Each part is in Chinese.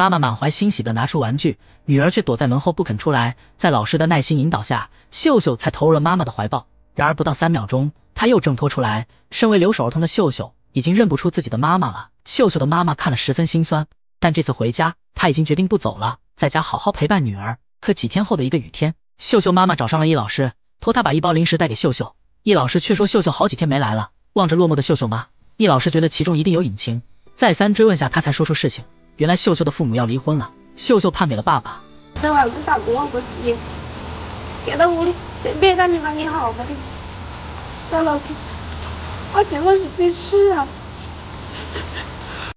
妈妈满怀欣喜的拿出玩具，女儿却躲在门后不肯出来。在老师的耐心引导下，秀秀才投入了妈妈的怀抱。然而不到三秒钟，她又挣脱出来。身为留守儿童的秀秀已经认不出自己的妈妈了。秀秀的妈妈看了十分心酸，但这次回家，她已经决定不走了，在家好好陪伴女儿。可几天后的一个雨天，秀秀妈妈找上了易老师，托他把一包零食带给秀秀。易老师却说秀秀好几天没来了。望着落寞的秀秀妈，易老师觉得其中一定有隐情，再三追问下，他才说出事情。原来秀秀的父母要离婚了，秀秀判给了爸爸。在外面打工我自给到屋里，别让你那里好吧？张老师，我真的是没事啊。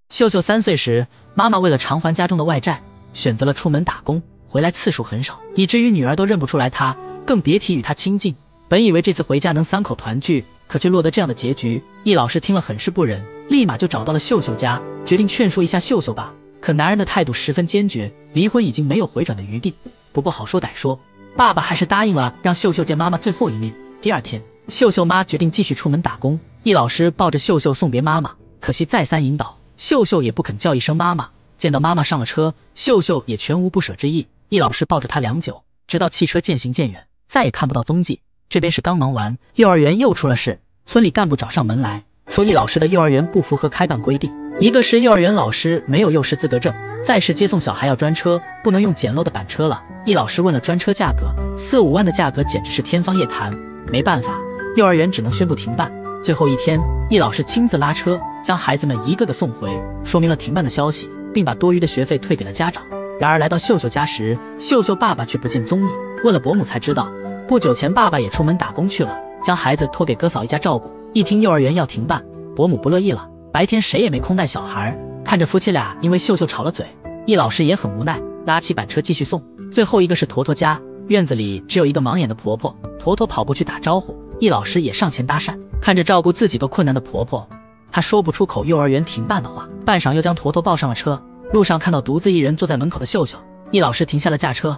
秀秀三岁时，妈妈为了偿还家中的外债，选择了出门打工，回来次数很少，以至于女儿都认不出来她，更别提与她亲近。本以为这次回家能三口团聚，可却落得这样的结局。易老师听了很是不忍，立马就找到了秀秀家，决定劝说一下秀秀吧。可男人的态度十分坚决，离婚已经没有回转的余地。不过好说歹说，爸爸还是答应了让秀秀见妈妈最后一面。第二天，秀秀妈决定继续出门打工。易老师抱着秀秀送别妈妈，可惜再三引导，秀秀也不肯叫一声妈妈。见到妈妈上了车，秀秀也全无不舍之意。易老师抱着她良久，直到汽车渐行渐远，再也看不到踪迹。这边是刚忙完，幼儿园又出了事。村里干部找上门来说，易老师的幼儿园不符合开办规定。一个是幼儿园老师没有幼师资格证，再是接送小孩要专车，不能用简陋的板车了。易老师问了专车价格，四五万的价格简直是天方夜谭。没办法，幼儿园只能宣布停办。最后一天，易老师亲自拉车将孩子们一个个送回，说明了停办的消息，并把多余的学费退给了家长。然而来到秀秀家时，秀秀爸爸却不见踪影。问了伯母才知道，不久前爸爸也出门打工去了，将孩子托给哥嫂一家照顾。一听幼儿园要停办，伯母不乐意了。白天谁也没空带小孩，看着夫妻俩因为秀秀吵了嘴，易老师也很无奈，拉起板车继续送。最后一个是坨坨家，院子里只有一个盲眼的婆婆，坨坨跑过去打招呼，易老师也上前搭讪。看着照顾自己都困难的婆婆，她说不出口幼儿园停办的话，半晌又将坨坨抱上了车。路上看到独自一人坐在门口的秀秀，易老师停下了驾车。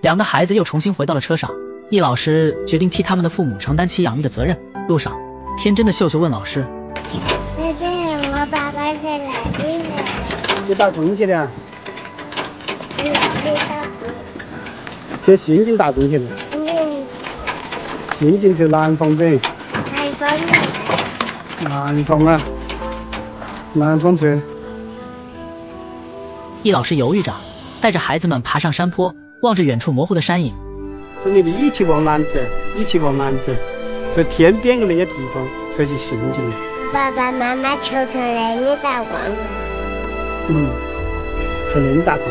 两个孩子又重新回到了车上，易老师决定替他们的父母承担起养育的责任。路上，天真的秀秀问老师：“那边我爸爸是哪里的？去打工去的。去哪里打工？去新津打工去的。嗯，新津是南方的。南方的。南方啊，南方村。易老师犹豫着，带着孩子们爬上山坡，望着远处模糊的山影。说你们一起往南走，一起往南走。在天边的那些地方才是新津。爸爸妈妈求求你，你打工。嗯，求你打工。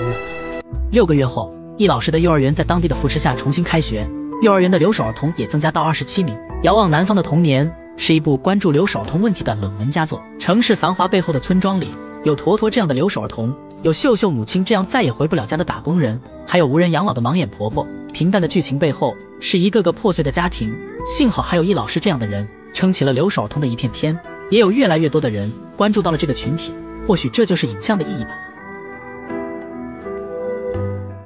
六个月后，易老师的幼儿园在当地的扶持下重新开学，幼儿园的留守儿童也增加到二十七名。遥望南方的童年是一部关注留守儿童问题的冷门佳作。城市繁华背后的村庄里，有坨坨这样的留守儿童，有秀秀母亲这样再也回不了家的打工人，还有无人养老的盲眼婆婆。平淡的剧情背后，是一个个破碎的家庭。幸好还有易老师这样的人撑起了留守儿童的一片天，也有越来越多的人关注到了这个群体，或许这就是影像的意义吧。